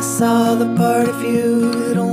I saw the part of you that only